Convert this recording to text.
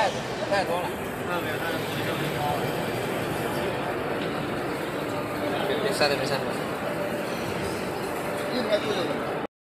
太太多了。没有的的应该是